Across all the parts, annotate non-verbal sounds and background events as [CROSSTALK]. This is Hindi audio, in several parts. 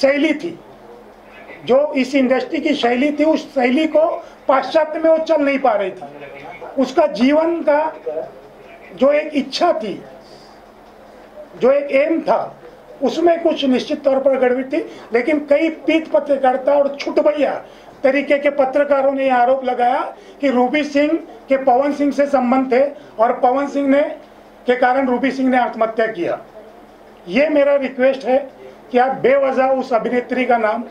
शैली थी। जो इस इंडस्ट्री की शैली थी, उस शैली को पाश्चात्य में वो चल नहीं पा रही थी। उसका जीवन का जो एक इच्छा थी, जो एक एम था, उसमें कुछ निश्चित तौर पर गड़बड़ थी। लेकिन कई पीत पत्रकारिता और छुटभैया तरीके के पत्रकारों ने आरोप लगाया कि रूबी सिंह के पवन सिंह से संबंध थे और पवन सिंह ने, के कारण रूबी सिंह ने आत्महत्या किया। ये मेरा रिक्वेस्ट है। कि आप बेवजह उस अभिनेत्री का नाम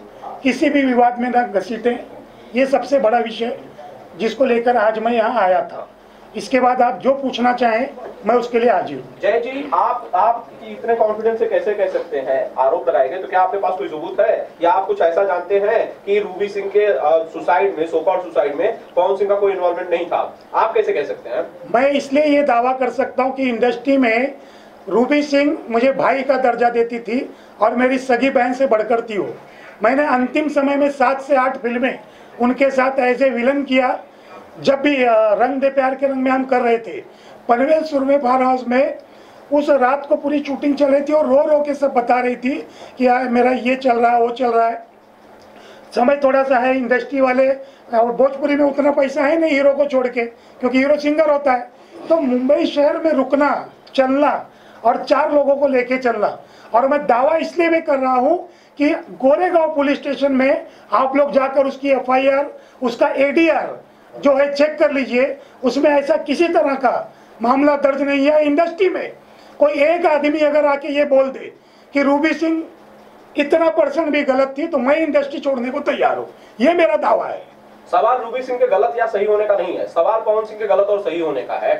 किसी भी विवाद में न घसीटें? ये सबसे बड़ा विषय जिसको लेकर आज मैं यहाँ आया था। इसके बाद आप जो पूछना चाहें मैं उसके लिए हाजिर हूँ। जय जी आप आप इतने कॉन्फिडेंस से कैसे कह सकते हैं? आरोप लगाए गए तो क्या आपके पास कोई सबूत है? या आप कुछ ऐसा जानते हैं कि रूबी सिंह के सुसाइड में सोकॉल सुसाइड में पवन सिंह का कोई इन्वॉल्वमेंट नहीं था? आप कैसे कह सकते हैं? मैं इसलिए ये दावा कर सकता हूँ कि इंडस्ट्री में रूबी सिंह मुझे भाई का दर्जा देती थी और मेरी सगी बहन से बढ़कर थी वो मैंने अंतिम समय में सात से आठ फ़िल्में उनके साथ एज ए विलन किया। जब भी रंग दे प्यार के रंग में हम कर रहे थे, पनवेल सुरमे फार्म हाउस में उस रात को पूरी शूटिंग चल रही थी और रो रो के सब बता रही थी कि यार मेरा ये चल रहा है, वो चल रहा है। समय थोड़ा सा है इंडस्ट्री वाले और भोजपुरी में उतना पैसा है नहीं हीरो को छोड़ के, क्योंकि हीरो सिंगर होता है। तो मुंबई शहर में रुकना, चलना और चार लोगों को लेके चलना और मैं दावा इसलिए भी कर रहा हूँ कि गोरेगांव पुलिस स्टेशन में आप लोग जाकर उसकी एफआईआर, उसका एडीआर जो है चेक कर लीजिए। उसमें ऐसा किसी तरह का मामला दर्ज नहीं है। इंडस्ट्री में कोई एक आदमी अगर आके ये बोल दे कि रूबी सिंह इतना परसेंट भी गलत थी तो मैं इंडस्ट्री छोड़ने को तैयार हूँ। ये मेरा दावा है। सवाल रूबी सिंह के गलत या सही होने का नहीं है। सवाल पवन सिंह के गलत और सही होने का है।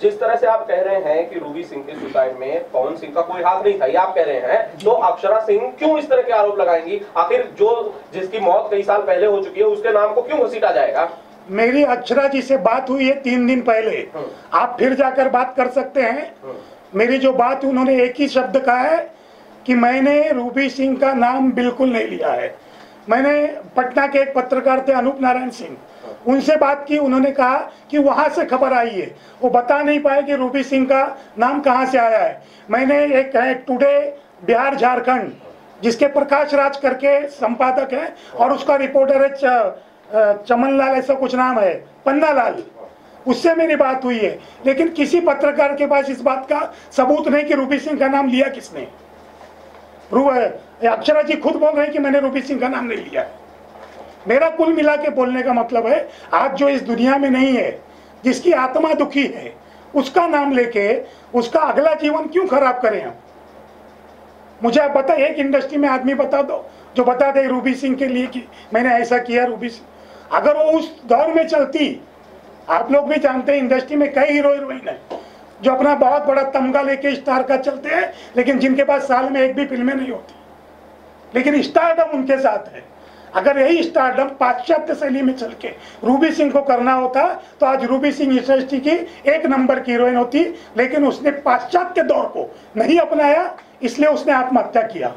जिस तरह से आप कह रहे हैं कि रूबी सिंह के सुसाइड में पवन सिंह का कोई हाथ नहीं था ये आप कह रहे हैं तो अक्षरा सिंह क्यों इस तरह के आरोप लगाएँगी? आखिर जो जिसकी मौत कई साल पहले हो चुकी है उसके नाम को क्यों घसीटा जाएगा? मेरी अक्षरा जी से बात हुई है तीन दिन पहले। हम्म। आप फिर जाकर बात कर सकते हैं। हम्म। मेरी जो बात उन्होंने एक ही शब्द कहा है कि मैंने रूबी सिंह का नाम बिल्कुल नहीं लिया है। मैंने पटना के एक पत्रकार थे अनूप नारायण सिंह। उनसे बात की, उन्होंने कहा कि वहाँ से खबर आई है। वो बता नहीं पाए कि रूबी सिंह का नाम कहाँ से आया है। मैंने एक है टुडे बिहार झारखंड, जिसके प्रकाश राज करके संपादक है, और उसका रिपोर्टर है चमन लाल ऐसा कुछ नाम है पन्ना लाल उससे मेरी बात हुई है। लेकिन किसी पत्रकार के पास इस बात का सबूत नहीं कि रूबी सिंह का नाम लिया किसने। अक्षरा जी खुद बोल रहे हैं कि मैंने रूबी सिंह का नाम नहीं लिया। है मेरा कुल मिला के बोलने का मतलब है, आज जो इस दुनिया में नहीं है, जिसकी आत्मा दुखी है, उसका नाम लेके उसका अगला जीवन क्यों खराब करें हम? मुझे आप बता एक इंडस्ट्री में आदमी बता दो, जो बता दे रूबी सिंह के लिए कि मैंने ऐसा किया रूबी सिंह अगर वो उस दौर में चलती, आप लोग भी जानते हैं इंडस्ट्री में कई हीरो हीरोइन है, जो अपना बहुत बड़ा तमगा लेके स्टार का चलते हैं, लेकिन जिनके पास साल में एक भी फ़िल्में नहीं होती। लेकिन स्टारडम उनके साथ है। अगर यही स्टारडम पाश्चात्य शैली में चल के रूबी सिंह को करना होता तो आज रूबी सिंह इंडस्ट्री की एक नंबर की हीरोइन होती, लेकिन उसने पाश्चात्य दौर को नहीं अपनाया, इसलिए उसने आत्महत्या किया।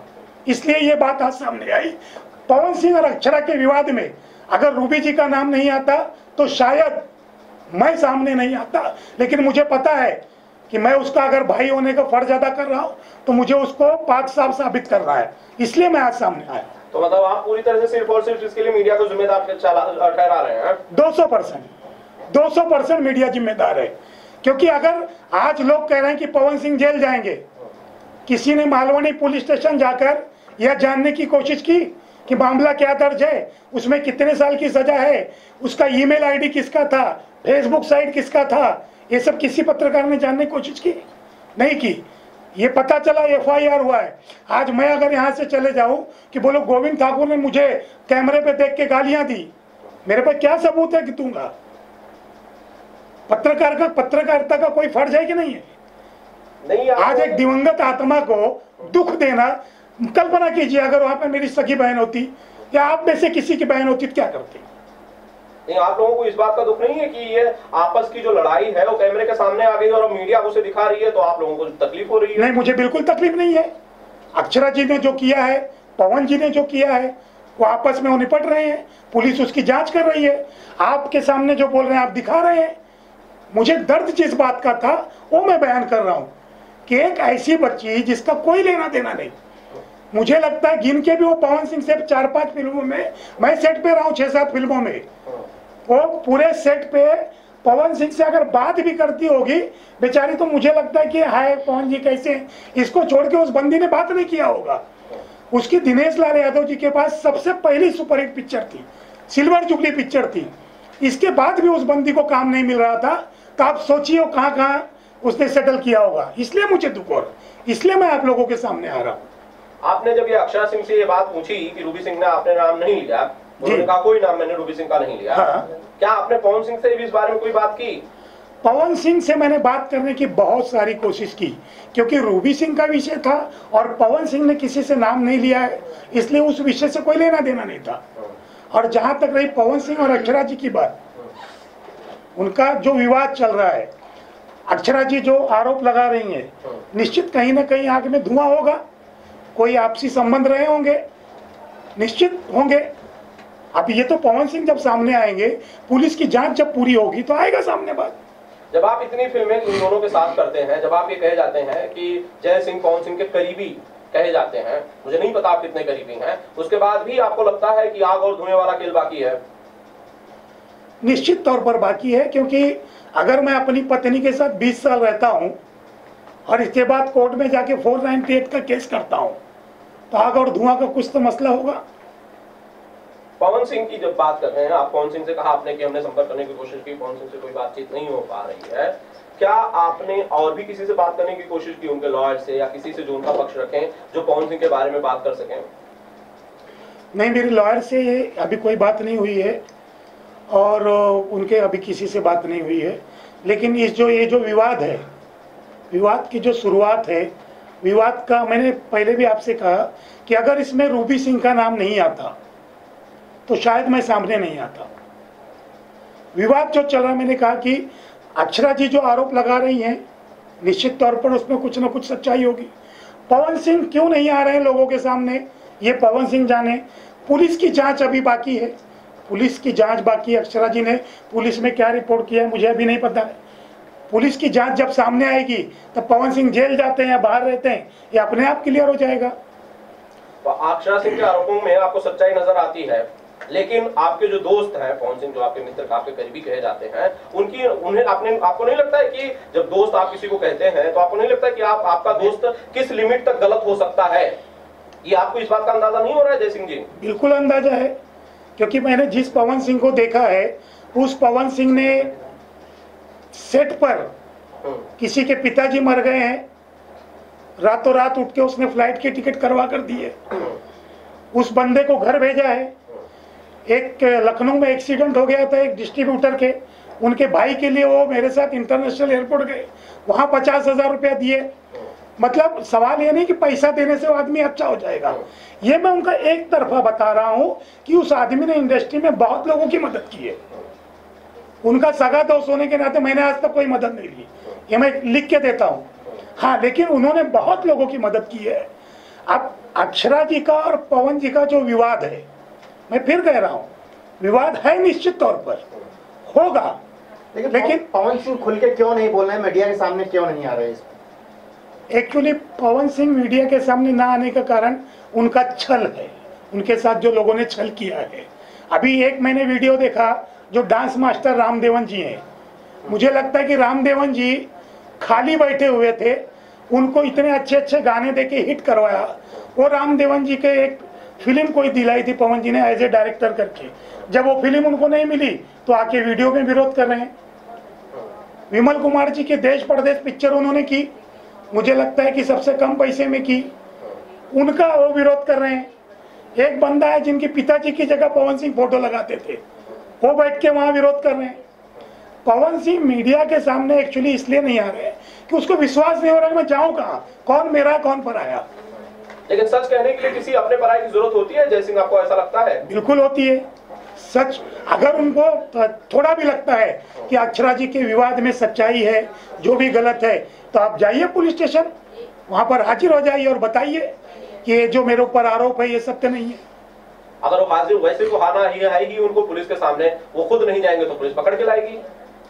इसलिए ये बात आज सामने आई। पवन सिंह और अक्षरा के विवाद में अगर रूबी जी का नाम नहीं आता तो शायद मैं सामने नहीं आता। लेकिन मुझे पता है कि मैं उसका अगर भाई होने का फ़र्ज़ अदा कर रहा हूँ तो मुझे उसको पाक साफ़ साबित कर रहा है। इसलिए मैं आज सामने आया। तो मतलब आप पूरी तरह से सिर्फ़ और सिर्फ़ इसके लिए मीडिया को जिम्मेदार ठहरा रहे हैं। 200 परसेंट। दो सौ परसेंट मीडिया जिम्मेदार है। क्योंकि अगर आज लोग कह रहे हैं कि पवन सिंह जेल जाएँगे, किसी ने मालवनी पुलिस स्टेशन जाकर यह जानने की कोशिश की कि मामला क्या दर्ज है, उसमें कितने साल की सजा है, उसका ईमेल आईडी किसका था, फेसबुक साइट किसका था, ये सब किसी पत्रकार ने जानने की कोशिश की? नहीं की। ये पता चला एफ़ आई आर हुआ है। आज मैं अगर यहाँ से चले जाऊँ कि बोलो गोविंद ठाकुर ने मुझे कैमरे पे देख के गालियाँ दी मेरे पे क्या सबूत है कि दूँगा पत्रकार का पत्रकारिता का कोई फ़र्ज़ है कि नहीं है? नहीं आज एक दिवंगत आत्मा को दुख देना कल्पना कीजिए अगर वहाँ पे मेरी सगी बहन होती या आप में से किसी की बहन होती तो क्या करती? नहीं आप लोगों को इस बात का दुख नहीं है कि ये आपस की जो लड़ाई है वो कैमरे के सामने आ गई और मीडिया उसे दिखा रही है तो आप लोगों को तकलीफ़ हो रही है? नहीं मुझे बिल्कुल तकलीफ़ नहीं है। अक्षरा जी ने जो किया है पवन जी ने जो किया है वो आपस में वो निपट रहे हैं पुलिस उसकी जाँच कर रही है आपके सामने जो बोल रहे हैं आप दिखा रहे हैं। मुझे दर्द जिस बात का था वो मैं बयान कर रहा हूँ कि एक ऐसी बच्ची जिसका कोई लेना देना नहीं। मुझे लगता है गिन के भी वो पवन सिंह से चार पाँच फ़िल्मों में मैं सेट पे रहा हूँ छह सात फ़िल्मों में। वो पूरे सेट पे पवन सिंह से अगर बात भी करती होगी, बेचारी तो मुझे लगता है कि हाय पवन जी कैसे इसको छोड़ के उस बंदी ने बात नहीं किया होगा। उसकी दिनेश लाल यादव जी के पास सबसे पहली सुपरहिट पिक्चर थी, सिल्वर जुबली पिक्चर थी। इसके बाद भी उस बंदी को काम नहीं मिल रहा था। तो आप सोचिए कहाँ कहाँ उसने सेटल किया होगा। इसलिए मुझे दुख और इसलिए मैं आप लोगों के सामने आ रहा हूँ। आपने जब ये अक्षरा सिंह से ये बात पूछी कि रूबी सिंह ने आपने नाम नहीं लिया उन्होंने कहा कोई नाम मैंने रूबी सिंह का नहीं लिया। हाँ। क्या आपने पवन सिंह से भी इस बारे में कोई बात की? पवन सिंह से मैंने बात करने की बहुत सारी कोशिश की क्योंकि रूबी सिंह का विषय था और पवन सिंह ने किसी से नाम नहीं लिया है इसलिए उस विषय से कोई लेना देना नहीं था। और जहाँ तक रही पवन सिंह और अक्षरा जी की बात उनका जो विवाद चल रहा है अक्षरा जी जो आरोप लगा रही हैं। निश्चित कहीं ना कहीं आग में धुआँ होगा कोई आपसी संबंध रहे होंगे निश्चित होंगे। अब ये तो पवन सिंह जब सामने आएँगे पुलिस की जाँच जब पूरी होगी तो आएगा सामने बात। जब आप इतनी फ़िल्में इन दोनों के साथ करते हैं जब आप ये कहे जाते हैं कि जय सिंह पवन सिंह के करीबी कहे जाते हैं मुझे नहीं पता आप कितने करीबी हैं। उसके बाद भी आपको लगता है कि आग और धुएँ वाला खेल बाकी है? निश्चित तौर पर बाकी है क्योंकि अगर मैं अपनी पत्नी के साथ 20 साल रहता हूँ और इसके बाद कोर्ट में जाके 498 का केस करता हूँ तो आग और धुआँ का कुछ तो मसला होगा। पवन सिंह की जब बात कर रहे हैं, आप पवन सिंह से कहा आपने कि हमने संपर्क करने की कोशिश की, पवन सिंह से कोई बातचीत नहीं हो पा रही है। क्या आपने और भी किसी से बात करने की कोशिश की उनके लॉयर से या किसी से जो उनका पक्ष रखें, जो पवन सिंह के बारे में बात कर सकें? नहीं, मेरी लॉयर से अभी कोई बात नहीं हुई है और उनके अभी किसी से बात नहीं हुई है। लेकिन इस जो, ये जो विवाद है, विवाद की जो शुरुआत है, विवाद का मैंने पहले भी आपसे कहा कि अगर इसमें रूबी सिंह का नाम नहीं आता तो शायद मैं सामने नहीं आता। विवाद जो चल रहा मैंने कहा कि अक्षरा जी जो आरोप लगा रही हैं, निश्चित तौर पर उसमें कुछ ना कुछ सच्चाई होगी। पवन सिंह क्यों नहीं आ रहे हैं लोगों के सामने? ये पवन सिंह जाने। पुलिस की जाँच अभी बाकी है। पुलिस की जाँच बाकी है। अक्षरा जी ने पुलिस में क्या रिपोर्ट किया है, मुझे अभी नहीं पता है। पुलिस की जाँच जब सामने आएगी, तब पवन सिंह जेल जाते हैं या बाहर रहते हैं, ये अपने आप क्लियर हो जाएगा। तो अक्षरा सिंह के आरोपों में आपको सच्चाई नज़र आती है। लेकिन आपके जो दोस्त हैं पवन सिंह जो आपके मित्र आपके करीबी कहे जाते हैं उनकी उन्हें आपने आपको नहीं लगता है कि जब दोस्त आप किसी को कहते हैं तो आपको नहीं लगता कि आप आपका दोस्त किस लिमिट तक गलत हो सकता है? ये आपको इस बात का अंदाज़ा नहीं हो रहा है जय सिंह जी? बिल्कुल अंदाज़ा है क्योंकि मैंने जिस पवन सिंह को देखा है उस पवन सिंह ने सेट पर हम्म, किसी के पिताजी मर गए हैं रातों रात उठ के उसने फ़्लाइट की टिकट करवा कर दी है। उस बंदे को घर भेजा है एक लखनऊ में एक्सीडेंट हो गया था एक डिस्ट्रीब्यूटर के। उनके भाई के लिए वो मेरे साथ इंटरनेशनल एयरपोर्ट गए। वहाँ पचास हज़ार रुपया दिए। मतलब सवाल ये नहीं कि पैसा देने से वो आदमी अच्छा हो जाएगा। ये मैं उनका एक तरफा बता रहा हूँ कि उस आदमी ने इंडस्ट्री में बहुत लोगों की मदद की है। उनका सगा दोस्त होने के नाते मैंने आज तक कोई मदद नहीं ली। ये मैं लिख के देता हूँ। हाँ लेकिन उन्होंने बहुत लोगों की मदद की है। अब अक्षरा जी का और पवन जी का जो विवाद है मैं फिर कह रहा हूँ विवाद है निश्चित तौर पर होगा। लेकिन, पवन सिंह खुल के क्यों नहीं बोल रहे हैं? मीडिया के सामने क्यों नहीं आ रहे इस एक्चुअली पवन सिंह मीडिया के सामने ना आने का कारण उनका छल है। उनके साथ जो लोगों ने छल किया है। अभी एक मैंने वीडियो देखा जो डांस मास्टर रामदेवन जी हैं। मुझे लगता है कि रामदेवन जी खाली बैठे हुए थे। उनको इतने अच्छे अच्छे गाने दे के हिट करवाया। वो रामदेवन जी के एक फ़िल्म कोई दिलाई थी पवन जी ने एज ए डायरेक्टर करके। जब वो फ़िल्म उनको नहीं मिली तो आके वीडियो में विरोध कर रहे हैं। विमल कुमार जी के देश परदेश पिक्चर उन्होंने की। मुझे लगता है कि सबसे कम पैसे में की। उनका वो विरोध कर रहे हैं। एक बंदा है जिनके पिताजी की जगह पवन सिंह फ़ोटो लगाते थे। वो बैठ के वहाँ विरोध कर रहे हैं। पवन सिंह मीडिया के सामने एक्चुअली इसलिए नहीं आ रहे कि उसको विश्वास नहीं हो रहा कि मैं जाऊँ कहाँ? कौन मेरा, कौन पर आया? लेकिन सच कहने के लिए किसी अपने पराये की ज़रूरत होती है? जय सिंह आपको ऐसा लगता है? बिल्कुल होती है। सच अगर उनको थोड़ा भी लगता है कि अक्षरा जी के विवाद में सच्चाई है जो भी गलत है तो आप जाइए पुलिस स्टेशन वहाँ पर हाजिर हो जाइए और बताइए कि ये जो मेरे ऊपर आरोप है ये सत्य नहीं है। अगर वो हाजिर वैसे को आना ही है ही उनको पुलिस के सामने वो खुद नहीं जाएँगे तो पुलिस पकड़ के लाएगी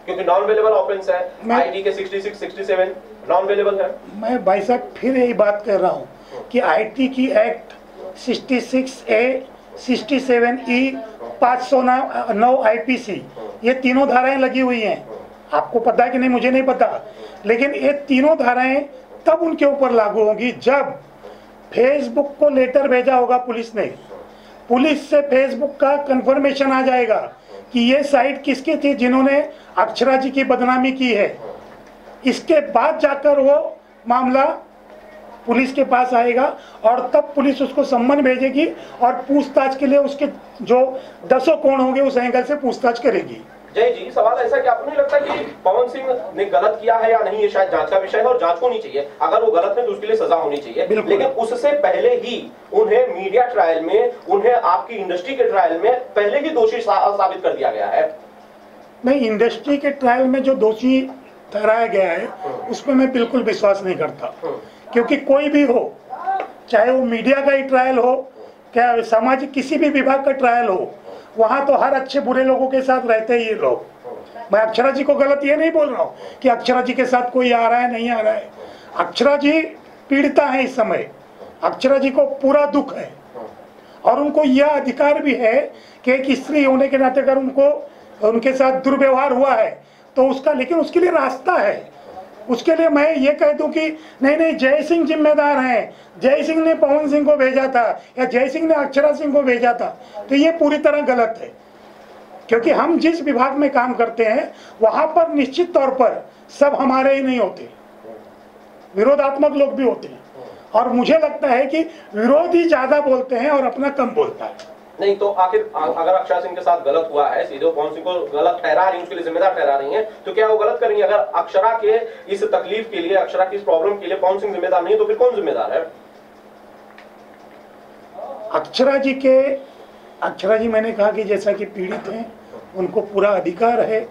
क्योंकि नॉन अवेलेबल ऑफेंस है आईडी के 66 67 नॉन अवेलेबल है। मैं भाई साहब फिर यही बात कर रहा हूँ। कि आईटी की एक्ट 66 ए 67 ई 509 आईपीसी ये तीनों धाराएँ लगी हुई हैं। आपको पता है कि नहीं, मुझे नहीं पता। लेकिन ये तीनों धाराएँ तब उनके ऊपर लागू होंगी जब फेसबुक को लेटर भेजा होगा पुलिस ने। पुलिस से फेसबुक का कंफर्मेशन आ जाएगा कि ये साइट किसकी थी जिन्होंने अक्षरा जी की बदनामी की है। इसके बाद जाकर वो मामला पुलिस के पास आएगा और तब पुलिस उसको सम्मन भेजेगी और पूछताछ के लिए उसके जो दसों कोण होंगे उस एंगल से पूछताछ करेगी। जय जी सवाल ऐसा कि आपको नहीं लगता कि पवन सिंह ने गलत किया है या नहीं? ये शायद जाँच का विषय है और जाँच होनी चाहिए। अगर वो गलत है तो उसके लिए सजा होनी चाहिए। लेकिन उससे पहले ही उन्हें मीडिया ट्रायल में उन्हें आपकी इंडस्ट्री के ट्रायल में पहले ही दोषी साबित कर दिया गया है। नहीं इंडस्ट्री के ट्रायल में जो दोषी ठहराया गया है उसमें मैं बिल्कुल विश्वास नहीं करता। क्योंकि कोई भी हो, चाहे वो मीडिया का ही ट्रायल हो, क्या सामाजिक किसी भी विभाग का ट्रायल हो, वहाँ तो हर अच्छे बुरे लोगों के साथ रहते ही ये लोग मैं अक्षरा जी को गलत ये नहीं बोल रहा हूँ कि अक्षरा जी के साथ कोई आ रहा है, नहीं आ रहा है। अक्षरा जी पीड़िता है इस समय। अक्षरा जी को पूरा दुख है। और उनको यह अधिकार भी है कि एक स्त्री होने के नाते अगर उनको, उनके साथ दुर्व्यवहार हुआ है तो उसका, लेकिन उसके लिए रास्ता है। उसके लिए मैं ये कह दूँ कि नहीं नहीं, जय सिंह जिम्मेदार हैं। जय सिंह ने पवन सिंह को भेजा था या जय सिंह ने अक्षरा सिंह को भेजा था तो ये पूरी तरह गलत है। क्योंकि हम जिस विभाग में काम करते हैं, वहाँ पर निश्चित तौर पर सब हमारे ही नहीं होते। विरोधात्मक लोग भी होते हैं। और मुझे लगता है कि विरोधी ज़्यादा बोलते हैं और अपना कम बोलता है। नहीं तो आखिर अगर अक्षरा सिंह के साथ गलत हुआ है, सीधे पवन सिंह को गलत ठहरा रही उसके लिए जिम्मेदार ठहरा रही हैं तो क्या वो गलत करेंगे? अगर अक्षरा के इस तकलीफ़ के लिए, अक्षरा की इस प्रॉब्लम के लिए पवन सिंह जिम्मेदार नहीं तो फिर कौन जिम्मेदार है? अक्षरा जी के, अक्षरा जी, मैंने कहा कि जैसा कि पीड़ित हैं, उनको पूरा अधिकार है।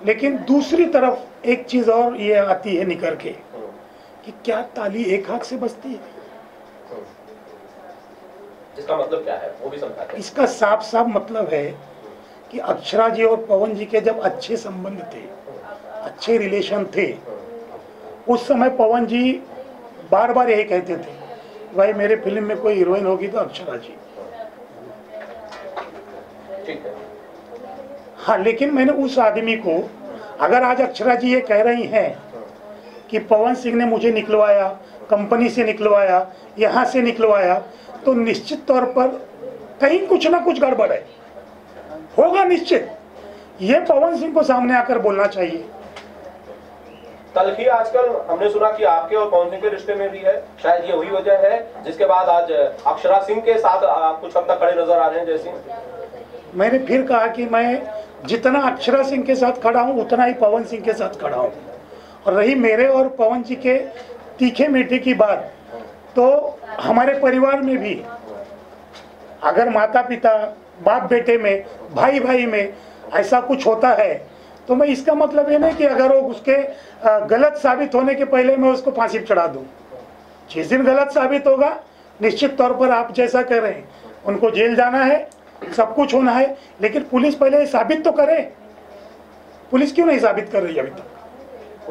लेकिन दूसरी तरफ़ एक चीज़ और ये आती है निकल के, कि क्या ताली एक हाथ से बजती है? जिसका मतलब क्या है? वो भी समझाते हैं। इसका साफ़ साफ़ मतलब है कि अक्षरा जी और पवन जी के जब अच्छे संबंध थे अच्छे रिलेशन थे उस समय पवन जी बार बार यही कहते थे भाई मेरे फ़िल्म में कोई हीरोइन होगी तो अक्षरा जी। ठीक है। हाँ लेकिन मैंने उस आदमी को अगर आज अक्षरा जी ये कह रही हैं कि पवन सिंह ने मुझे निकलवाया कंपनी से निकलवाया यहाँ से निकलवाया तो निश्चित तौर पर कहीं कुछ ना कुछ गड़बड़ है। होगा निश्चित। ये पवन सिंह को सामने आकर बोलना चाहिए। तलखी आजकल हमने सुना कि आपके और पवन सिंह के रिश्ते में भी है। शायद ये वही वजह है जिसके बाद आज अक्षरा सिंह के साथ आप कुछ हद तक खड़े नज़र आ रहे हैं जैसे मैंने फिर कहा कि मैं जितना अक्षरा सिंह के साथ खड़ा हूँ उतना ही पवन सिंह के साथ खड़ा हूँ। और रही मेरे और पवन जी के तीखे मीठे की बात तो हमारे परिवार में भी, अगर माता पिता बाप बेटे में भाई भाई में ऐसा कुछ होता है तो मैं इसका मतलब ये नहीं कि अगर वो उसके गलत साबित होने के पहले मैं उसको फांसी चढ़ा दूँ। जिस दिन गलत साबित होगा, निश्चित तौर पर आप जैसा कह रहे हैं, उनको जेल जाना है, सब कुछ होना है, लेकिन पुलिस पहले साबित तो करे। पुलिस क्यों नहीं साबित कर रही अभी तक?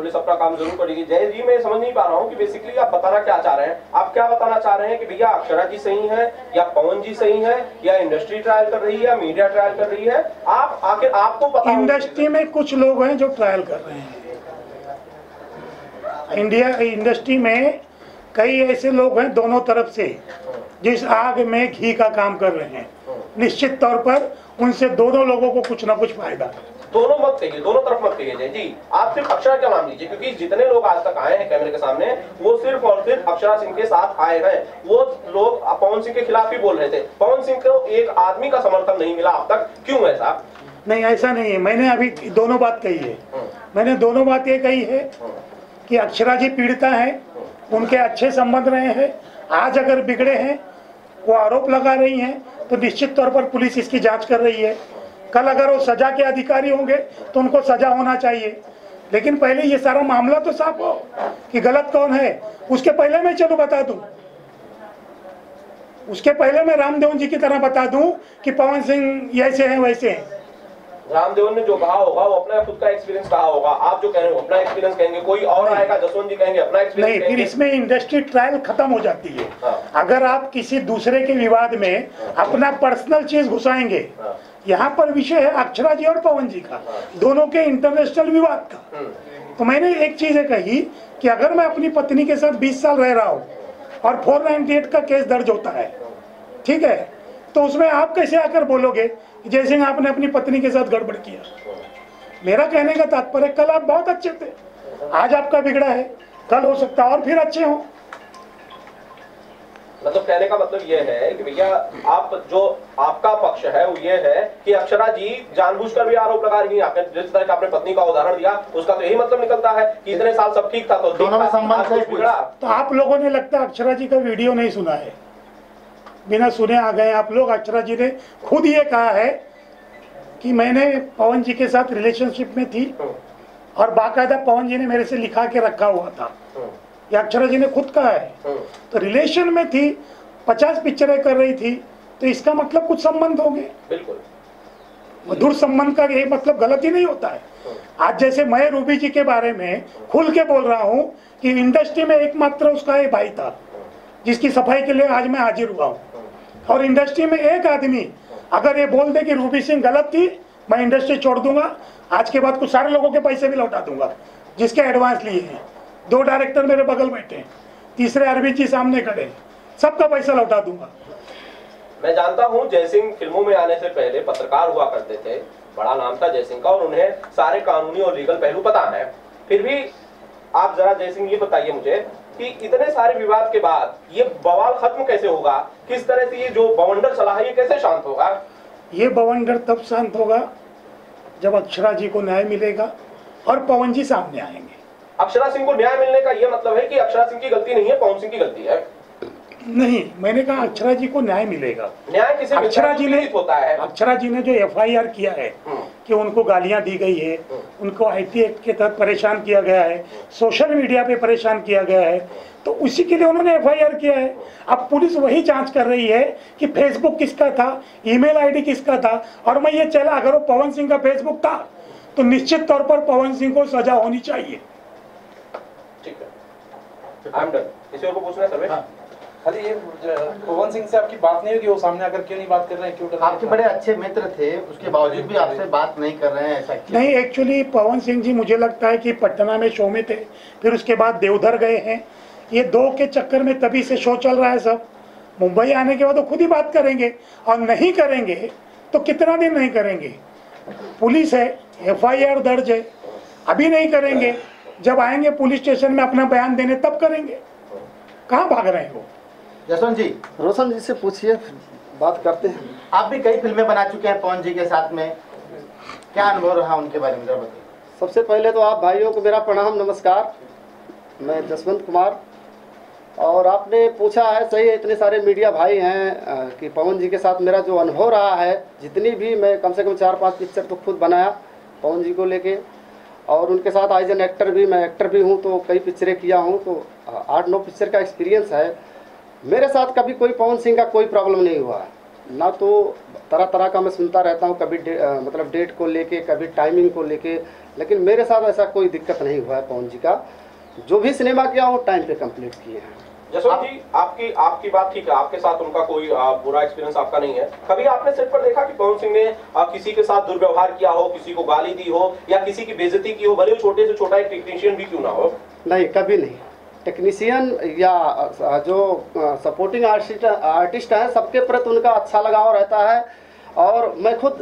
पुलिस अपना काम ज़रूर करेगी। जय जी, मैं समझ नहीं पा रहा हूँ कि बेसिकली आप बताना क्या चाह रहे हैं। आप क्या बताना चाह रहे हैं कि भैया अक्षरा जी सही है, या पवन जी सही है, या इंडस्ट्री ट्रायल कर रही है, या मीडिया ट्रायल कर रही है? आप आखिर आपको पता इंडस्ट्री में कुछ लोग हैं जो ट्रायल कर रहे हैं। इंडिया इंडस्ट्री में कई ऐसे लोग हैं दोनों तरफ़ से, जिस आग में घी का काम कर रहे हैं। निश्चित तौर पर उनसे दोनों लोगों को कुछ ना कुछ फ़ायदा। है दोनों मत कहिए दोनों तरफ़ मत कहिए जी आप सिर्फ़ अक्षरा का नाम लीजिए क्योंकि जितने लोग आज तक आए हैं कैमरे के सामने वो सिर्फ़ और सिर्फ़ अक्षरा सिंह के साथ आए हैं। वो लोग पवन सिंह के खिलाफ ही बोल रहे थे। पवन सिंह को एक आदमी का समर्थन नहीं मिला अब तक। क्यों ऐसा नहीं ऐसा नहीं है। मैंने अभी दोनों बात कही है। मैंने दोनों बात ये कही है कि अक्षरा जी पीड़िता है उनके अच्छे संबंध रहे हैं। आज अगर बिगड़े हैं वो आरोप लगा रही हैं तो निश्चित तौर पर पुलिस इसकी जाँच कर रही है। कल अगर वो सजा के अधिकारी होंगे तो उनको सजा होना चाहिए। लेकिन पहले ये सारा मामला तो साफ़ हो कि गलत कौन है। उसके पहले मैं चलो बता दूँ। उसके पहले मैं रामदेव जी की तरह बता दूँ कि पवन सिंह ऐसे हैं वैसे हैं। रामदेवन ने जो कहा होगा वो अपना खुद का एक्सपीरियंस कहा होगा। आप जो कह रहे हो अपना एक्सपीरियंस कहेंगे कोई और आएगा जसवंत जी कहेंगे अपना नहीं फिर इसमें इंडस्ट्री ट्रायल खत्म हो जाती है। हाँ। अगर आप किसी दूसरे के विवाद में अपना पर्सनल चीज़ घुसाएँगे हाँ। यहाँ पर विषय है अक्षरा जी और पवन जी का दोनों के इंटरनेशनल विवाद का। हम्म, तो मैंने एक चीज़ है कही कि अगर मैं अपनी पत्नी के साथ 20 साल रह रहा हूँ और 498 का केस दर्ज होता है ठीक है तो उसमें आप कैसे आकर बोलोगे जैसे आपने अपनी पत्नी के साथ गड़बड़ किया? मेरा कहने का तात्पर्य कल आप बहुत अच्छे थे आज आपका बिगड़ा है कल हो सकता है और फिर अच्छे हो। मतलब कहने का मतलब ये है कि भैया आप जो आपका पक्ष है वो ये है कि अक्षरा जी जानबूझकर भी आरोप लगा रही है। आपने जिस तरह का आपने पत्नी का उदाहरण दिया उसका तो यही मतलब निकलता है कि इतने साल सब ठीक था तो दोनों में संबंध है बिगड़ा। तो आप लोगों ने लगता है अक्षरा जी का वीडियो नहीं सुना है? बिना सुने आ गए आप लोग। अक्षरा जी ने खुद ये कहा है कि मैंने पवन जी के साथ रिलेशनशिप में थी हम्म, और बाकायदा पवन जी ने मेरे से लिखा के रखा हुआ था। हम्म, ये अक्षरा जी ने खुद कहा है। हम्म, तो रिलेशन में थी पचास पिक्चरें कर रही थी तो इसका मतलब कुछ संबंध होंगे बिल्कुल। मधुर संबंध का ये मतलब गलत ही नहीं होता है। आज जैसे मैं रूबी जी के बारे में खुल के बोल रहा हूँ कि इंडस्ट्री में एकमात्र उसका ये भाई था जिसकी सफ़ाई के लिए आज मैं हाजिर हुआ हूँ। और इंडस्ट्री में एक आदमी अगर ये बोल दे कि रूबी सिंह गलत थी मैं इंडस्ट्री छोड़ दूँगा आज के बाद कुछ सारे लोगों के पैसे भी लौटा दूँगा जिसके एडवांस लिए हैं। दो डायरेक्टर मेरे बगल बैठे हैं तीसरे अरविंद जी सामने खड़े सबका पैसा लौटा दूँगा। मैं जानता हूँ जयसिंह फ़िल्मों में आने से पहले पत्रकार हुआ करते थे। बड़ा नाम था जयसिंह का और उन्हें सारे कानूनी और लीगल पहलू पता है। फिर भी आप जरा जयसिंह ये बताइए मुझे कि इतने सारे विवाद के बाद ये बवाल खत्म कैसे होगा? किस तरह से ये जो बवंडर चला है ये कैसे शांत होगा? ये बवंडर तब शांत होगा जब अक्षरा जी को न्याय मिलेगा और पवन जी सामने आएँगे। अक्षरा सिंह को न्याय मिलने का यह मतलब है कि अक्षरा सिंह की गलती नहीं है पवन सिंह की गलती है। नहीं मैंने कहा अक्षरा जी को न्याय मिलेगा। न्याय किसे अक्षरा जी ने होता है? अक्षरा जी ने जो एफआईआर किया है हम्म, कि उनको गालियाँ दी गई है उनको आईटी एक्ट के तहत परेशान किया गया है सोशल मीडिया पे परेशान किया गया है तो उसी के लिए उन्होंने एफआईआर किया है। अब पुलिस वही जाँच कर रही है कि फेसबुक किसका था ईमेल आईडी किसका था और मैं ये चला अगर वो पवन सिंह का फेसबुक था तो निश्चित तौर पर पवन सिंह को सजा होनी चाहिए। ठीक है। आई एम डन किसी और को पूछना है सर्वे? खाली ये पवन सिंह से आपकी बात नहीं हुई कि वो सामने आकर क्यों नहीं बात कर रहे हैं क्यों हैं? आपके बड़े अच्छे मित्र थे उसके बावजूद भी आपसे बात नहीं कर रहे हैं ऐसा क्यों? नहीं एक्चुअली पवन सिंह जी मुझे लगता है कि पटना में शो में थे फिर उसके बाद देवधर गए हैं। ये दो के चक्कर में तभी से शो चल रहा है सब। मुंबई आने के बाद वो खुद ही बात करेंगे और नहीं करेंगे तो कितना दिन नहीं करेंगे? पुलिस है एफआईआर दर्ज है अभी नहीं करेंगे। जब आएँगे पुलिस स्टेशन में अपना बयान देने तब करेंगे। कहाँ भाग रहे हैं? वो जसवंत जी। रोशन जी से पूछिए बात करते हैं। आप भी कई फ़िल्में बना चुके हैं पवन जी के साथ में। क्या अनुभव रहा उनके बारे में जरा बताइए। सबसे पहले तो आप भाइयों को मेरा प्रणाम नमस्कार। मैं जसवंत कुमार। और आपने पूछा है सही है इतने सारे मीडिया भाई हैं कि पवन जी के साथ मेरा जो अनुभव रहा है जितनी भी मैं कम से कम चार पाँच पिक्चर तो खुद बनाया पवन जी को लेके। और उनके साथ आइज़ एन एक्टर भी मैं एक्टर भी हूँ तो कई पिक्चरें किया हूँ तो आठ नौ पिक्चर का एक्सपीरियंस है। मेरे साथ कभी कोई पवन सिंह का कोई प्रॉब्लम नहीं हुआ। ना तो तरह तरह का मैं सुनता रहता हूँ कभी डे, आ, मतलब डेट को लेके कभी टाइमिंग को लेके लेकिन मेरे साथ ऐसा कोई दिक्कत नहीं हुआ है पवन जी का। जो भी सिनेमा किया हूँ टाइम पे कंप्लीट किए हैं। जसवंत जी। आपकी आपकी बात ठीक है आपके साथ उनका कोई बुरा एक्सपीरियंस आपका नहीं है। कभी आपने सेट पर देखा कि पवन सिंह ने किसी के साथ दुर्व्यवहार किया हो किसी को गाली दी हो या किसी की बेजती की हो भले छोटे से छोटा एक टेक्नीशियन भी क्यों ना हो? नहीं कभी नहीं। टेक्नीशियन या जो सपोर्टिंग आर्टिस्ट आर्टिस्ट हैं सबके प्रति उनका अच्छा लगाव रहता है। और मैं खुद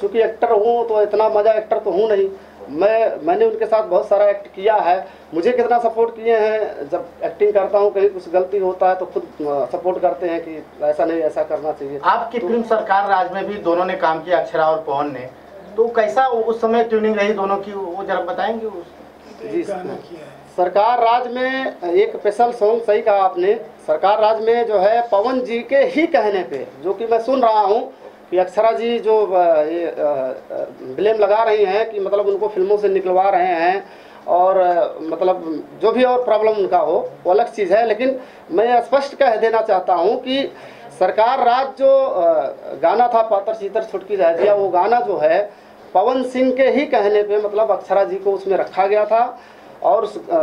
चूँकि एक्टर हूँ तो इतना मज़ा एक्टर तो हूँ नहीं। मैं मैंने उनके साथ बहुत सारा एक्ट किया है। मुझे कितना सपोर्ट किए हैं जब एक्टिंग करता हूँ कहीं कुछ गलती होता है तो खुद सपोर्ट करते हैं कि ऐसा नहीं ऐसा करना चाहिए। आपकी फ़िल्म सरकार राज में भी दोनों ने काम किया अक्षरा और पवन ने? तो कैसा उस समय ट्यूनिंग रही दोनों की? वो जरा बताएँगे जी सरकार राज में एक स्पेशल सॉन्ग सही कहा आपने। सरकार राज में जो है पवन जी के ही कहने पे जो कि मैं सुन रहा हूँ अक्षरा जी जो ये ब्लेम लगा रही हैं कि मतलब उनको फ़िल्मों से निकलवा रहे हैं और मतलब जो भी और प्रॉब्लम उनका हो वो अलग चीज़ है। लेकिन मैं स्पष्ट कह देना चाहता हूँ कि सरकार राज जो गाना था पातर चीतर छुटकी रह दिया वो गाना जो है पवन सिंह के ही कहने पे मतलब अक्षरा जी को उसमें रखा गया था और उस, अ,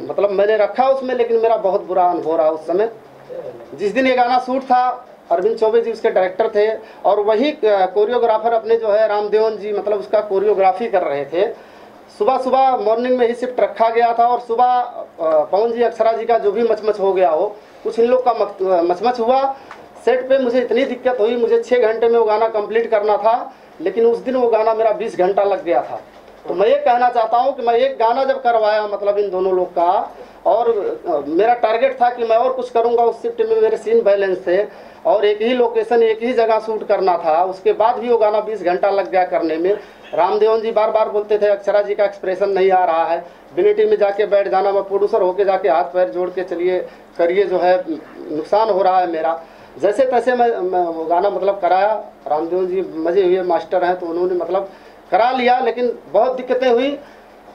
मतलब मैंने रखा उसमें लेकिन मेरा बहुत बुरा अनुभव रहा उस समय। जिस दिन ये गाना शूट था अरविंद चौबे जी उसके डायरेक्टर थे और वही कोरियोग्राफर अपने जो है रामदेवन जी मतलब उसका कोरियोग्राफी कर रहे थे। सुबह सुबह मॉर्निंग में ही शिफ्ट रखा गया था और सुबह पवन जी, अक्षरा जी का जो भी मचमच हो गया हो, कुछ इन लोग का मचमच हुआ। सेट पे मुझे इतनी दिक्कत हुई, मुझे छः घंटे में वो गाना कंप्लीट करना था, लेकिन उस दिन वो गाना मेरा बीस घंटा लग गया था। तो मैं ये कहना चाहता हूँ कि मैं एक गाना जब करवाया मतलब इन दोनों लोग का और मेरा टारगेट था कि मैं और कुछ करूँगा उस शिफ्ट में मेरे सीन बैलेंस थे और एक ही लोकेशन एक ही जगह शूट करना था। उसके बाद भी वो गाना बीस घंटा लग गया करने में। रामदेवन जी बार बार बोलते थे अक्षरा जी का एक्सप्रेशन नहीं आ रहा है। बिनेटी में जाके बैठ जाना मैं प्रोड्यूसर होके जाके हाथ पैर जोड़ के चलिए करिए जो है नुकसान हो रहा है मेरा। जैसे तैसे मैं, मैं वो गाना मतलब कराया। रामदेव जी मज़े हुए मास्टर हैं तो उन्होंने मतलब करा लिया लेकिन बहुत दिक्कतें हुई।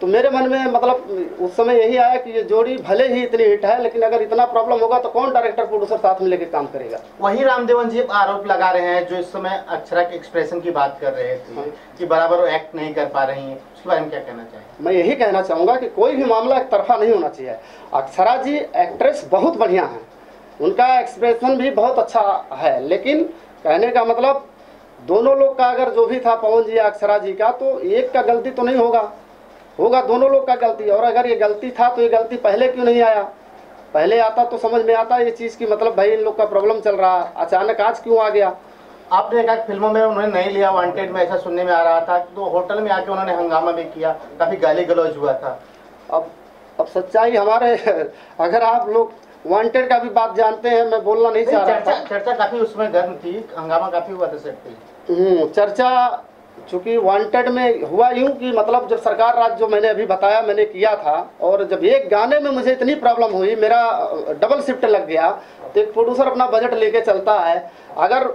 तो मेरे मन में मतलब उस समय यही आया कि ये जोड़ी भले ही इतनी हिट है लेकिन अगर इतना प्रॉब्लम होगा तो कौन डायरेक्टर प्रोड्यूसर साथ में लेके काम करेगा? वही रामदेवन जी आरोप लगा रहे हैं जो इस समय अक्षरा के एक्सप्रेशन की बात कर रहे थे हाँ। कि बराबर वो एक्ट नहीं कर पा रही है। उसके बारे में क्या कहना चाहेंगे? मैं यही कहना चाहूँगा कि कोई भी मामला एक तरफा नहीं होना चाहिए। अक्षरा जी एक्ट्रेस बहुत बढ़िया है। उनका एक्सप्रेशन भी बहुत अच्छा है लेकिन कहने का मतलब दोनों लोग का अगर जो भी था पवन जी या अक्षरा जी का तो एक का गलती तो नहीं होगा। होगा दोनों लोग का गलती और अगर ये गलती था तो ये गलती पहले क्यों नहीं आया? पहले आता तो समझ में आता ये चीज़ की मतलब भाई इन लोग का प्रॉब्लम चल रहा। अचानक आज क्यों आ गया? आपने देखा फ़िल्मों में उन्होंने नहीं लिया वांटेड में ऐसा सुनने में आ रहा था। तो होटल में आके उन्होंने हंगामा भी किया काफ़ी गाली गलौज हुआ था। अब अब सच्चाई हमारे [LAUGHS] अगर आप लोग वांटेड का भी बात जानते हैं मैं बोलना नहीं नहीं, चाह रहा चर्चा चर्चा काफ़ी उसमें गर्म थी हंगामा काफ़ी हुआ था सेट पे। हम्म, चर्चा चूँकि वांटेड में हुआ यूँ कि मतलब जब सरकार राज जो मैंने अभी बताया, मैंने किया था, और जब एक गाने में मुझे इतनी प्रॉब्लम हुई, मेरा डबल शिफ्ट लग गया तो एक प्रोड्यूसर अपना बजट लेके चलता है। अगर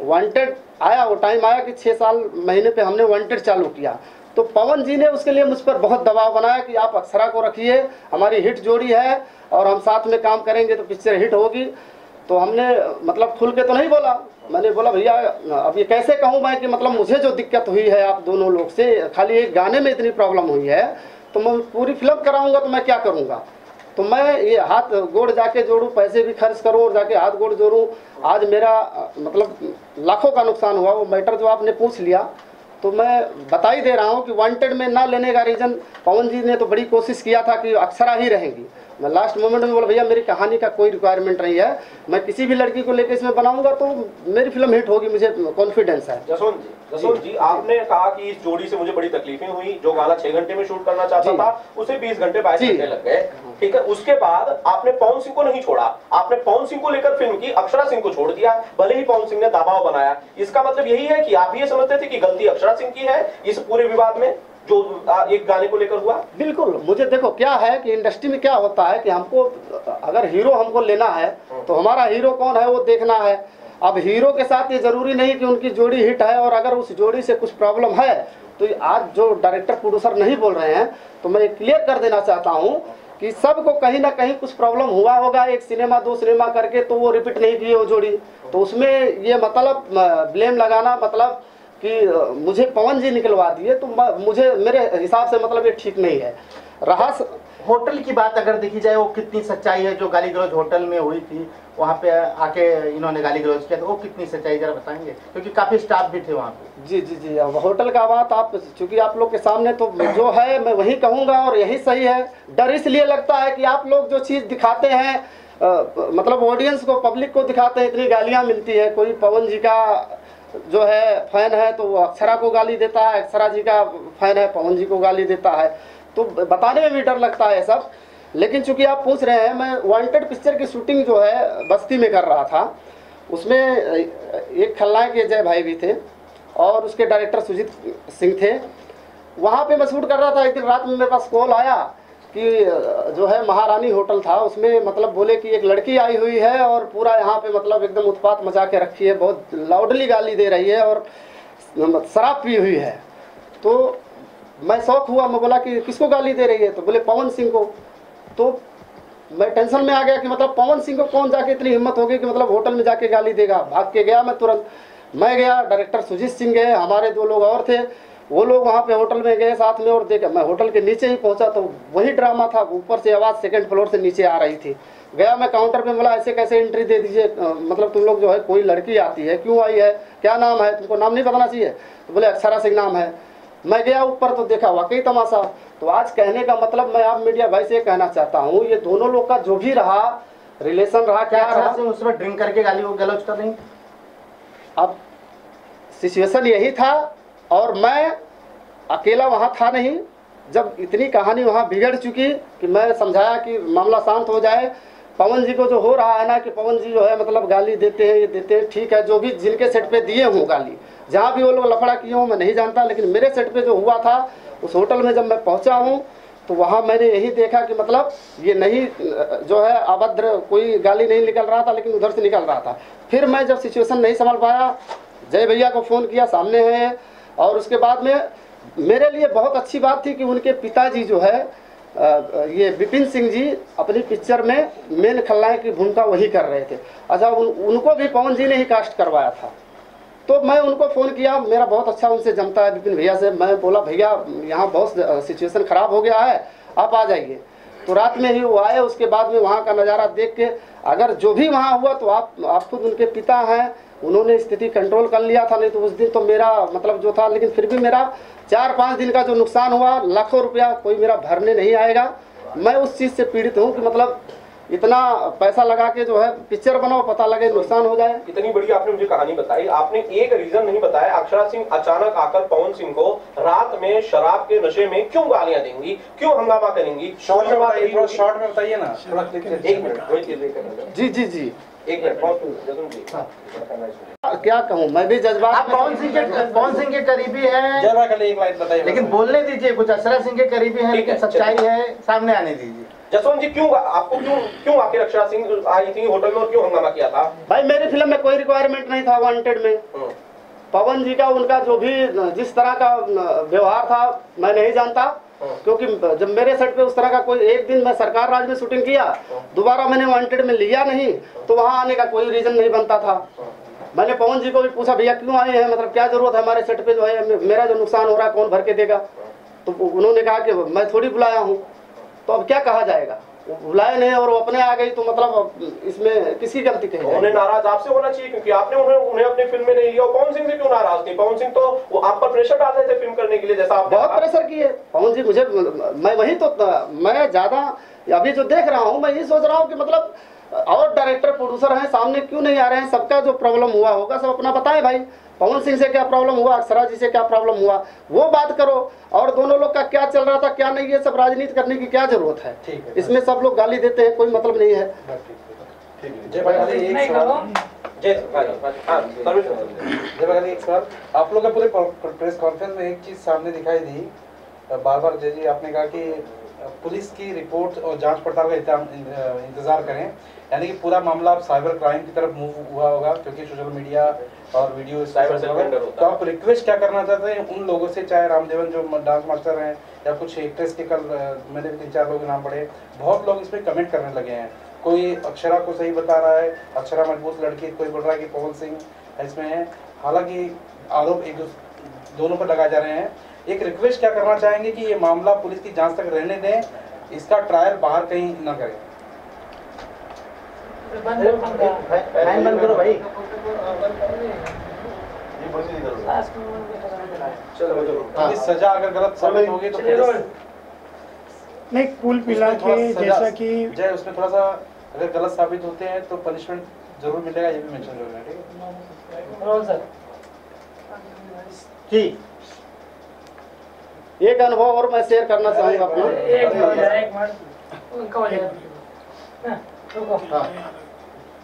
वांटेड आया, वो टाइम आया कि छः साल, महीने पे हमने वांटेड चालू किया तो पवन जी ने उसके लिए मुझ पर बहुत दबाव बनाया कि आप अक्षरा को रखिए, हमारी हिट जोड़ी है, और हम साथ में काम करेंगे तो पिक्चर हिट होगी। तो हमने मतलब खुल के तो नहीं बोला। मैंने बोला, भैया, अब ये कैसे कहूँ मैं कि मतलब मुझे जो दिक्कत हुई है आप दोनों लोग से, खाली एक गाने में इतनी प्रॉब्लम हुई है तो मैं पूरी फ़िल्म कराऊँगा तो मैं क्या करूँगा? तो मैं ये हाथ गोड़ जाके जोड़ूं, पैसे भी खर्च करूँ और जाके हाथ गोड़ जोड़ूँ। आज मेरा मतलब लाखों का नुकसान हुआ, वो मैटर जो आपने पूछ लिया तो मैं बता ही दे रहा हूँ कि वांटेड में ना लेने का रीज़न पवन जी ने तो बड़ी कोशिश किया था कि अक्सरा ही रहेंगी। मैं लास्ट मोमेंट में बोला भैया मेरी कहानी का कोई रिक्वायरमेंट नहीं है। मैं किसी भी लड़की को लेकर इसमें बनाऊँगा तो मेरी फ़िल्म हिट होगी मुझे कॉन्फिडेंस है। जसवंत जी जसवंत जी आपने कहा कि इस जोड़ी से मुझे बड़ी तकलीफें हुई जो गाना छह घंटे में शूट करना चाहता था उसे बीस घंटे बाईस घंटे लग गए। ठीक है उसके बाद आपने पवन सिंह को नहीं छोड़ा। आपने पवन सिंह को लेकर फ़िल्म की अक्षरा सिंह को छोड़ दिया भले ही पवन सिंह ने दबाव बनाया। इसका मतलब यही है कि आप ये समझते थे कि गलती अक्षरा सिंह की है इस पूरे विवाद में? जो एक गाने को लेकर हुआ? बिल्कुल। मुझे देखो क्या है कि इंडस्ट्री में क्या होता है कि हमको अगर हीरो हमको लेना है तो हमारा हीरो कौन है वो देखना है। अब हीरो के साथ ये ज़रूरी नहीं कि उनकी जोड़ी हिट है और अगर उस जोड़ी से कुछ प्रॉब्लम है तो आज जो डायरेक्टर प्रोड्यूसर नहीं बोल रहे हैं तो मैं क्लियर कर देना चाहता हूँ कि सबको कहीं ना कहीं कुछ प्रॉब्लम हुआ होगा एक सिनेमा दो सिनेमा करके तो वो रिपीट नहीं किए वो जोड़ी। तो उसमें ये मतलब ब्लेम लगाना मतलब कि मुझे पवन जी निकलवा दिए तो मुझे मेरे हिसाब से मतलब ये ठीक नहीं है। रहा स- होटल की बात अगर देखी जाए वो कितनी सच्चाई है जो गाली गलौज होटल में हुई थी वहाँ पे आके इन्होंने गाली गलौज किया तो वो कितनी सच्चाई जरा बताएँगे? क्योंकि काफ़ी स्टाफ भी थे वहाँ पे। जी जी जी होटल का बात आप चूँकि आप लोग के सामने तो जो है मैं वही कहूँगा और यही सही है। डर इसलिए लगता है कि आप लोग जो चीज़ दिखाते हैं अ, मतलब ऑडियंस को पब्लिक को दिखाते हैं इतनी गालियाँ मिलती है। कोई पवन जी का जो है फ़ैन है तो वो अक्षरा को गाली देता है, अक्षरा जी का फ़ैन है, पवन जी को गाली देता है। तो बताने में भी डर लगता है सब। लेकिन चूँकि आप पूछ रहे हैं, मैं वांटेड पिक्चर की शूटिंग जो है, बस्ती में कर रहा था। उसमें एक खलनायक जय भाई भी थे और उसके डायरेक्टर सुजीत सिंह थे। वहाँ पे मैं शूट कर रहा था, एक दिन रात में मेरे पास कॉल आया। कि जो है महारानी होटल था, उसमें मतलब बोले कि एक लड़की आई हुई है और पूरा यहाँ पे मतलब एकदम उत्पात मचा के रखी है, बहुत लाउडली गाली दे रही है और शराब पी हुई है। तो मैं शौक हुआ, मैं बोला कि किसको गाली दे रही है? तो बोले पवन सिंह को। तो मैं टेंशन में आ गया कि मतलब पवन सिंह को कौन जाके इतनी हिम्मत होगी कि मतलब होटल में जाके गाली देगा? भाग के गया मैं तुरंत। मैं गया, डायरेक्टर सुजीत सिंह गए, हमारे दो लोग और थे। वो लोग वहाँ पे होटल में गए साथ में और देखा मैं होटल के नीचे ही पहुँचा तो वही ड्रामा था ऊपर से आवाज़ सेकंड फ्लोर से नीचे आ रही थी। गया मैं काउंटर पे बोला ऐसे कैसे एंट्री दे दीजिए? मतलब तुम लोग जो है कोई लड़की आती है क्यों आई है? क्या नाम है? तुमको नाम नहीं बताना चाहिए? तो बोले अक्षरा सिंह नाम है। मैं गया ऊपर तो देखा वाकई तमाशा। तो आज कहने का मतलब मैं आप मीडिया भाई से कहना चाहता हूँ ये दोनों लोग का जो भी रहा रिलेशन रहा क्या क्या रहा? सिंह उस समय ड्रिंक करके गाली गलौज कर रही? अब सिचुएशन यही था और मैं अकेला वहाँ था नहीं। जब इतनी कहानी वहाँ बिगड़ चुकी कि मैं समझाया कि मामला शांत हो जाए, पवन जी को जो हो रहा है ना कि पवन जी जो है मतलब गाली देते हैं, ये देते हैं, ठीक है, जो भी जिनके सेट पे दिए हूँ गाली। जहाँ भी वो लोग लफड़ा किए हों, मैं नहीं जानता, लेकिन मेरे सेट पे जो हुआ था, उस होटल में जब मैं पहुँचा हूँ तो वहाँ मैंने यही देखा कि मतलब ये नहीं, जो है अभद्र, कोई गाली नहीं निकल रहा था, लेकिन उधर से निकल रहा था। फिर मैं जब सिचुएशन नहीं संभाल पाया, जय भैया को फ़ोन किया, सामने है और उसके बाद में मेरे लिए बहुत अच्छी बात थी कि उनके पिताजी जो है ये विपिन सिंह जी अपनी पिक्चर में मेन खलनायक की भूमिका वही कर रहे थे। अच्छा उन, उनको भी पवन जी ने ही कास्ट करवाया था। तो मैं उनको फ़ोन किया मेरा बहुत अच्छा उनसे जमता है विपिन भैया से। मैं बोला भैया यहाँ बहुत सिचुएशन ख़राब हो गया है आप आ जाइए। तो रात में ही वो आए उसके बाद में वहाँ का नज़ारा देख के अगर जो भी वहाँ हुआ तो आप आप खुद उनके पिता हैं उन्होंने स्थिति कंट्रोल कर लिया था नहीं तो उस दिन तो मेरा मतलब जो था लेकिन फिर भी मेरा चार पाँच दिन का जो नुकसान हुआ लाखों रुपया कोई मेरा भरने नहीं आएगा। मैं उस चीज़ से पीड़ित हूँ कि मतलब इतना पैसा लगा के जो है पिक्चर बनाओ पता लगे नुकसान हो जाए। इतनी बड़ी आपने मुझे कहानी बताई। आपने एक रीजन नहीं बताया। अक्षरा सिंह अचानक आकर पवन सिंह को रात में शराब के नशे में क्यों गालियाँ देंगी? क्यों हंगामा करेंगी? शॉर्ट में बताइए यही थोड़ा होगी। शॉर्ट में बताइए ना। एक मिनट। जी जी जी। एक मिनट बहुत क्या कहूँ मैं भी आप जज्बात पवन सिंह के पवन सिंह के करीबी हैं। एक लाइन बताइए लेकिन बोलने दीजिए कुछ अक्षरा सिंह के करीबी हैं लेकिन सच्चाई है सामने आने दीजिए। जसवंत जी क्यों आपको क्यों क्यों आखिर अक्षरा सिंह आई थी होटल में और क्यों हंगामा किया था? भाई मेरी फ़िल्म में कोई रिक्वायरमेंट नहीं था वांटेड में। हम्म, पवन जी का उनका जो भी जिस तरह का व्यवहार था मैं नहीं जानता। क्योंकि जब मेरे सेट पे उस तरह का कोई एक दिन मैं सरकार राज में शूटिंग किया दोबारा मैंने वांटेड में लिया नहीं तो वहाँ आने का कोई रीजन नहीं बनता था। मैंने पवन जी को भी पूछा भैया क्यों आए हैं? मतलब क्या ज़रूरत है हमारे सेट पे जो है? मेरा जो नुकसान हो रहा है कौन भर के देगा? तो उन्होंने कहा कि मैं थोड़ी बुलाया हूँ। तो अब क्या कहा जाएगा? बुलाए नहीं और वो अपने आ गई तो मतलब इसमें किसी गलती कही उन्हें नाराज़ आपसे होना चाहिए क्योंकि आपने उन्हें उन्हें अपनी फ़िल्म में नहीं लिया। पवन सिंह से क्यों नाराज़ थी पवन सिंह तो वो आप पर प्रेशर डालते थे फ़िल्म करने के लिए जैसा आप बहुत प्रेशर किए पवन जी मुझे मैं वही तो मैं ज़्यादा अभी जो देख रहा हूँ मैं यही सोच रहा हूँ कि मतलब और डायरेक्टर प्रोड्यूसर हैं सामने क्यों नहीं आ रहे हैं? सबका जो प्रॉब्लम हुआ होगा सब अपना बताएँ भाई। पवन सिंह से क्या प्रॉब्लम हुआ? अक्षरा जी से क्या प्रॉब्लम हुआ? वो बात करो। और दोनों लोग का क्या चल रहा था क्या नहीं ये सब राजनीति करने की क्या ज़रूरत है? ठीक है। इसमें सब लोग गाली देते हैं कोई मतलब नहीं है। जय भाई खाली एक सवाल। जय भाई हाँ आप लोग के पूरे प्रेस कॉन्फ्रेंस में एक चीज़ सामने दिखाई दी। बार बार जय जी आपने कहा कि पुलिस की रिपोर्ट और जाँच पड़ताल का इंतज़ार करें। यानी कि पूरा मामला अब साइबर क्राइम की तरफ़ मूव हुआ होगा क्योंकि सोशल मीडिया और वीडियो इस तो आप रिक्वेस्ट क्या करना चाहते हैं? उन लोगों से चाहे रामदेवन जो डांस मास्टर हैं या कुछ एक्ट्रेस के कल मैंने तीन चार लोग नाम पढ़े बहुत लोग इसमें कमेंट करने लगे हैं। कोई अक्षरा को सही बता रहा है अक्षरा मज़बूत लड़की कोई बोल रहा है कि पवन सिंह इसमें है। हालाँकि आरोप एक दोनों पर लगाए जा रहे हैं। एक रिक्वेस्ट क्या करना चाहेंगे कि ये मामला पुलिस की जाँच तक रहने दें इसका ट्रायल बाहर कहीं ना करें? लाइन बंद करो। भाई क्योंकि सजा अगर गलत साबित होगी तो नहीं कुल मिला के जैसा कि जय उसमें थोड़ा सा अगर गलत साबित होते हैं तो पनिशमेंट ज़रूर मिलेगा ये भी मेंशन ठीक है? जी। एक अनुभव और मैं शेयर करना चाहूँगा अपना। हाँ।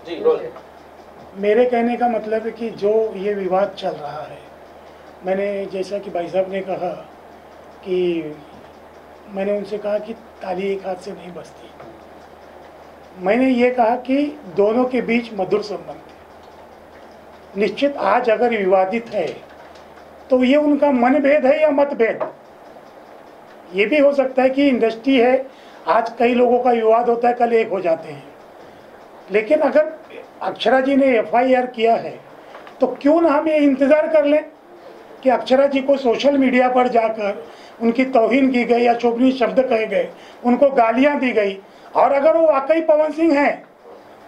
जी मेरे कहने का मतलब है कि जो ये विवाद चल रहा है, मैंने जैसा कि भाई साहब ने कहा कि मैंने उनसे कहा कि ताली एक हाथ से नहीं बजती। मैंने ये कहा कि दोनों के बीच मधुर संबंध है। निश्चित आज अगर विवादित है तो ये उनका मनभेद है या मतभेद? ये भी हो सकता है कि इंडस्ट्री है, आज कई लोगों का विवाद होता है, कल एक हो जाते हैं। लेकिन अगर अक्षरा जी ने एफआईआर किया है तो क्यों ना हम ये इंतज़ार कर लें कि अक्षरा जी को सोशल मीडिया पर जाकर उनकी तोहिन की गई या चोपनी शब्द कहे गए, उनको गालियाँ दी गई। और अगर वो वाकई पवन सिंह हैं,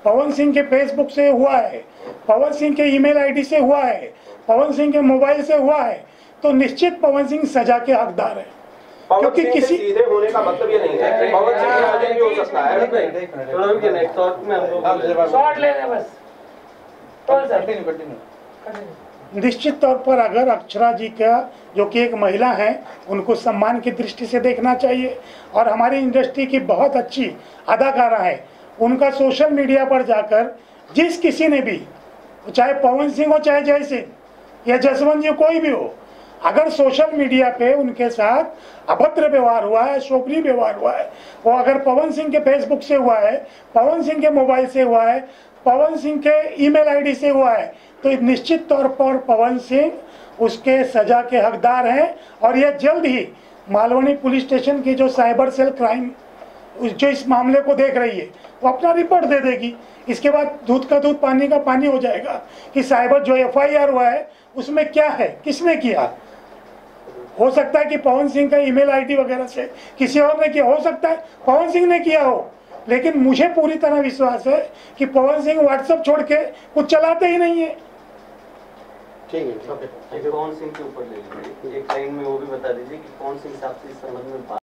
पवन सिंह के फेसबुक से हुआ है, पवन सिंह के ईमेल आईडी से हुआ है, पवन सिंह के मोबाइल से हुआ है तो निश्चित पवन सिंह सजा के हकदार है। क्योंकि किसी सीधे होने का मतलब ये नहीं है। पवन सिंह के भी हो सकता है। शॉर्ट ले ले बस। कंटिन्यू कंटिन्यू निश्चित तौर पर अगर अक्षरा जी का जो कि एक महिला है उनको सम्मान की दृष्टि से देखना चाहिए। और हमारी इंडस्ट्री की बहुत अच्छी अदाकारा है उनका सोशल मीडिया पर जाकर जिस किसी ने भी चाहे पवन सिंह हो चाहे जय सिंह या जसवंत जी कोई भी हो अगर सोशल मीडिया पे उनके साथ अभद्र व्यवहार हुआ है शोभनी व्यवहार हुआ है, वो अगर पवन सिंह के फेसबुक से हुआ है, पवन सिंह के मोबाइल से हुआ है, पवन सिंह के ईमेल आईडी से हुआ है तो निश्चित तौर पर पवन सिंह उसके सजा के हकदार हैं और यह जल्द ही मालवनी पुलिस स्टेशन की जो साइबर सेल क्राइम जो इस मामले को देख रही है, वो अपना रिपोर्ट दे देगी। इसके बाद दूध का दूध, पानी का पानी हो जाएगा कि साइबर जो एफआईआर हुआ है, उसमें क्या है, किसने किया? हो सकता है कि पवन सिंह का ईमेल आईडी वगैरह से किसी और ने किया हो सकता है पवन सिंह ने किया हो लेकिन मुझे पूरी तरह विश्वास है कि पवन सिंह व्हाट्सएप छोड़ के कुछ चलाते ही नहीं है। ठीक है पवन सिंह के ऊपर ले लीजिए। एक लाइन में वो भी बता दीजिए कि कौन सिंह साहब से इस संबंध में